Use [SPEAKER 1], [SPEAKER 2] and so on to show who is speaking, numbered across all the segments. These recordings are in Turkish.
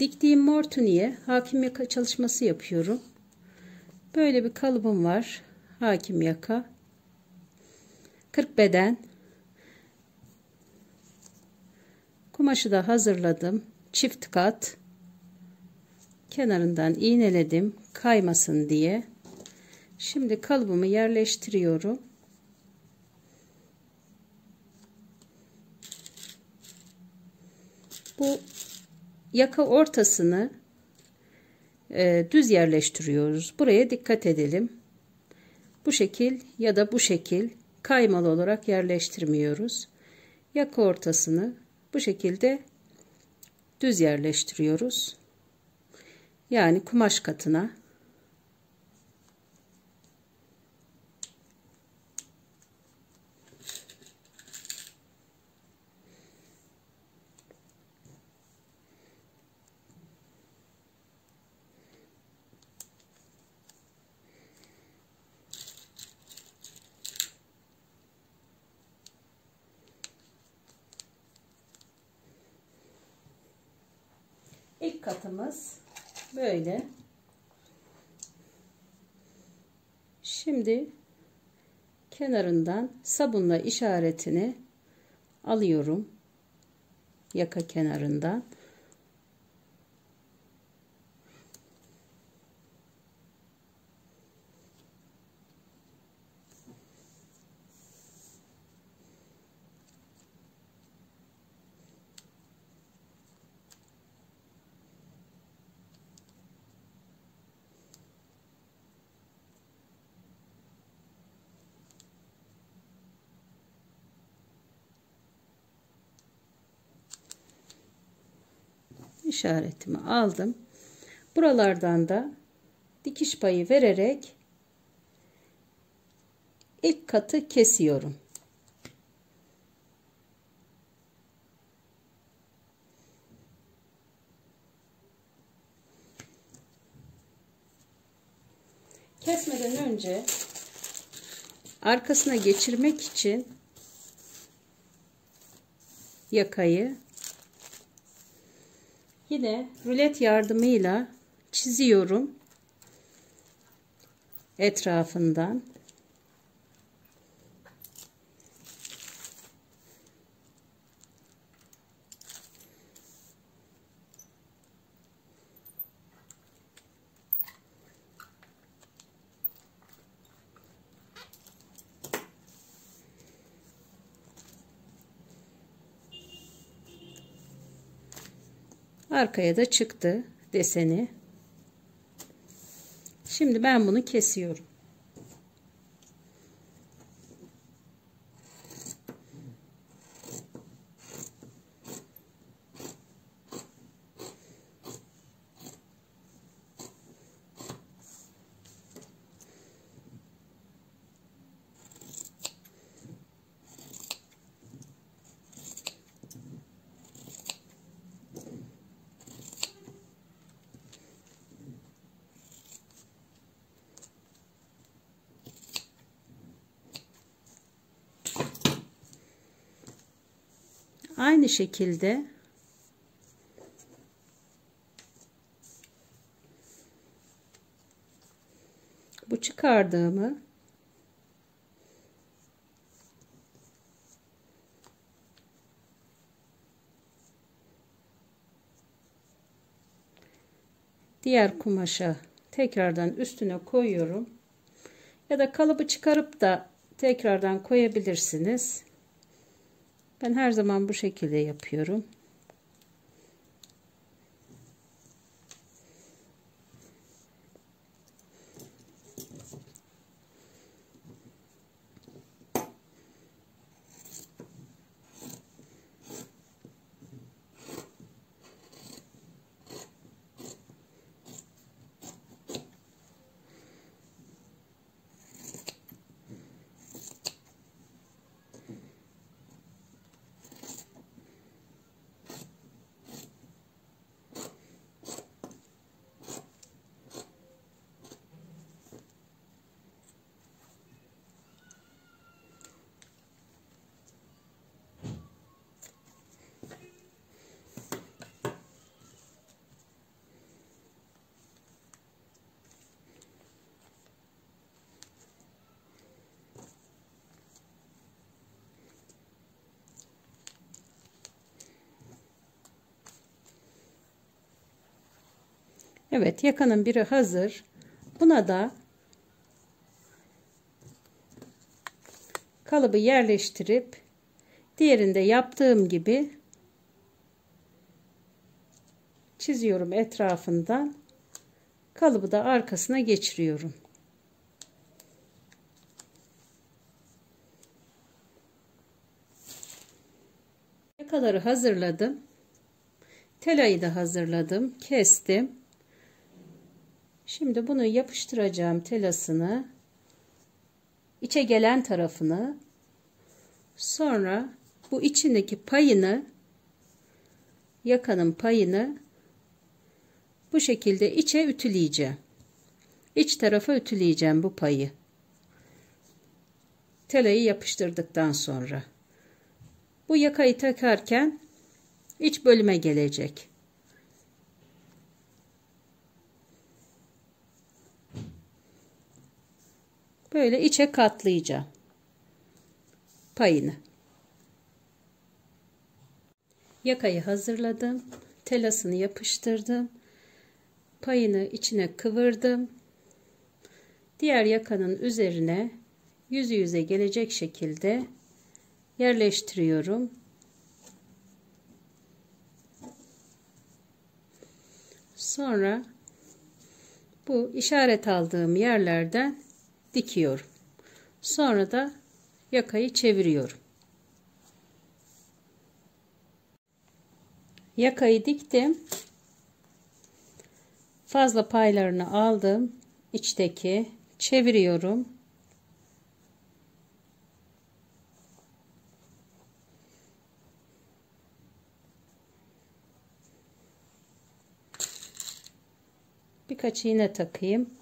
[SPEAKER 1] diktiğim mor tuniğe hakim yaka çalışması yapıyorum. Böyle bir kalıbım var. Hakim yaka. 40 beden. Kumaşı da hazırladım. Çift kat. Kenarından iğneledim. Kaymasın diye. Şimdi kalıbımı yerleştiriyorum. Bu yaka ortasını e, düz yerleştiriyoruz. Buraya dikkat edelim. Bu şekil ya da bu şekil kaymalı olarak yerleştirmiyoruz. Yaka ortasını bu şekilde düz yerleştiriyoruz. Yani kumaş katına Katımız böyle. Şimdi kenarından sabunla işaretini alıyorum. Yaka kenarından. İşaretimi aldım. Buralardan da dikiş payı vererek ilk katı kesiyorum. Kesmeden önce arkasına geçirmek için yakayı Yine rulet yardımıyla çiziyorum etrafından. Arkaya da çıktı deseni. Şimdi ben bunu kesiyorum. Aynı şekilde bu çıkardığımı diğer kumaşa tekrardan üstüne koyuyorum. Ya da kalıbı çıkarıp da tekrardan koyabilirsiniz. Ben her zaman bu şekilde yapıyorum. Evet yakanın biri hazır. Buna da kalıbı yerleştirip diğerinde yaptığım gibi çiziyorum etrafından. Kalıbı da arkasına geçiriyorum. Yakaları hazırladım. Telayı da hazırladım. Kestim. Şimdi bunu yapıştıracağım telasını. içe gelen tarafını. Sonra bu içindeki payını yakanın payını bu şekilde içe ütüleyeceğim. İç tarafa ütüleyeceğim bu payı. Telayı yapıştırdıktan sonra. Bu yakayı takarken iç bölüme gelecek. Böyle içe katlayacağım. Payını. Yakayı hazırladım. Telasını yapıştırdım. Payını içine kıvırdım. Diğer yakanın üzerine yüz yüze gelecek şekilde yerleştiriyorum. Sonra bu işaret aldığım yerlerden dikiyorum. Sonra da yakayı çeviriyorum. Yakayı diktim. Fazla paylarını aldım. İçteki çeviriyorum. Birkaç iğne takayım.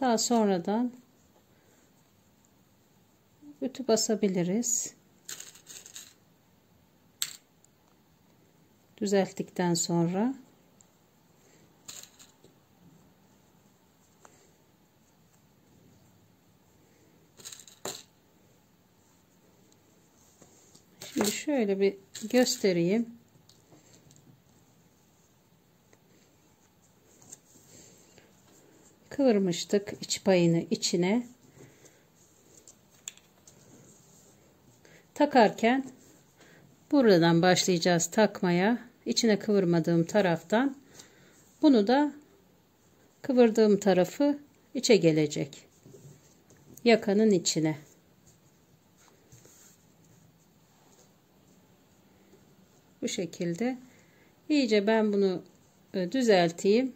[SPEAKER 1] Daha sonradan ütü basabiliriz. Düzelttikten sonra Şimdi şöyle bir göstereyim. Kıvırmıştık iç payını içine. Takarken buradan başlayacağız takmaya. İçine kıvırmadığım taraftan. Bunu da kıvırdığım tarafı içe gelecek. Yakanın içine. Bu şekilde. İyice ben bunu e, düzelteyim.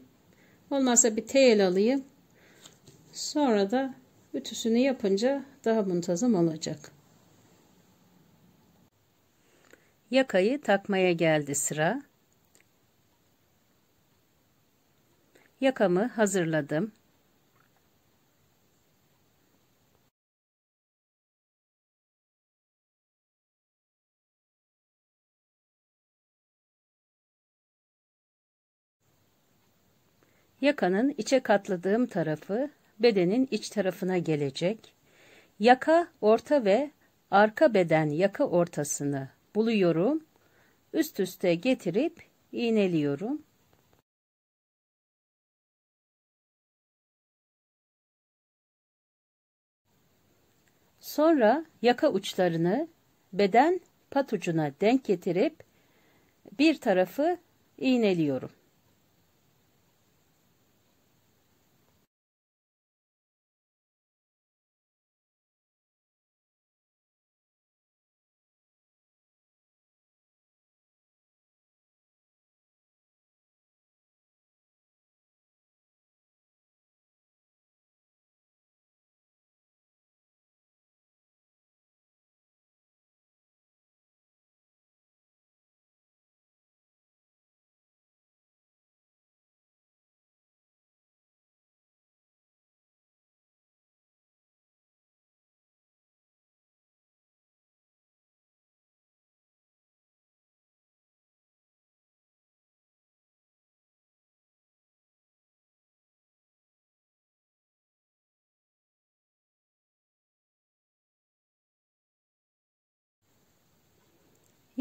[SPEAKER 1] Olmazsa bir tel alayım. Sonra da ütüsünü yapınca daha muntazam olacak. Yakayı takmaya geldi sıra. Yakamı hazırladım. Yakanın içe katladığım tarafı bedenin iç tarafına gelecek. Yaka orta ve arka beden yaka ortasını buluyorum. Üst üste getirip iğneliyorum. Sonra yaka uçlarını beden patucuna denk getirip bir tarafı iğneliyorum.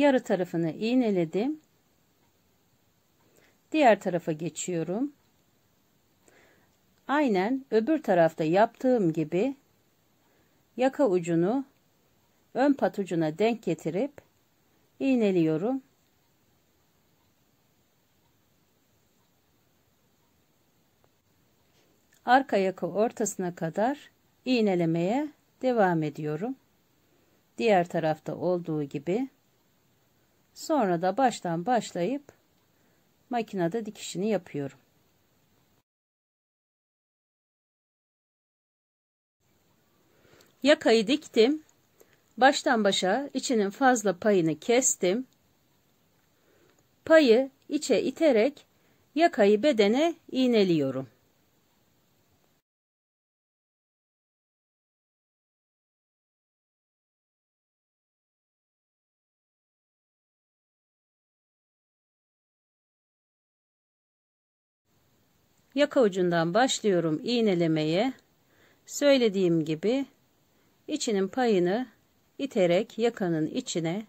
[SPEAKER 1] Yarı tarafını iğneledim. Diğer tarafa geçiyorum. Aynen öbür tarafta yaptığım gibi yaka ucunu ön pat ucuna denk getirip iğneliyorum. Arka yaka ortasına kadar iğnelemeye devam ediyorum. Diğer tarafta olduğu gibi. Sonra da baştan başlayıp makinede dikişini yapıyorum. Yakayı diktim. Baştan başa içinin fazla payını kestim. Payı içe iterek yakayı bedene iğneliyorum. Yaka ucundan başlıyorum iğnelemeye. Söylediğim gibi içinin payını iterek yakanın içine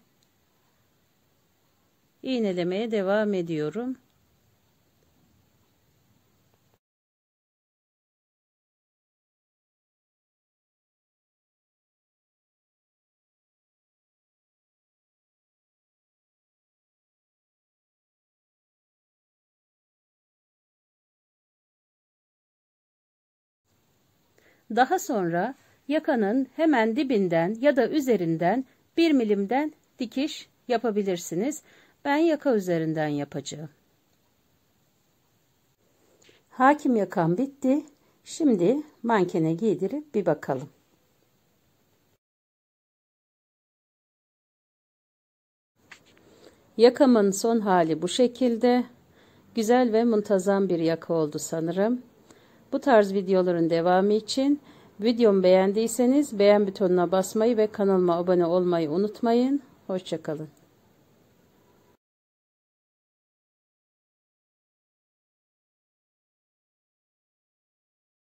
[SPEAKER 1] iğnelemeye devam ediyorum. Daha sonra yakanın hemen dibinden ya da üzerinden bir milimden dikiş yapabilirsiniz. Ben yaka üzerinden yapacağım. Hakim yakan bitti. Şimdi mankene giydirip bir bakalım. Yakamın son hali bu şekilde. Güzel ve muntazam bir yaka oldu sanırım. Bu tarz videoların devamı için videomu beğendiyseniz beğen butonuna basmayı ve kanalıma abone olmayı unutmayın. Hoşçakalın.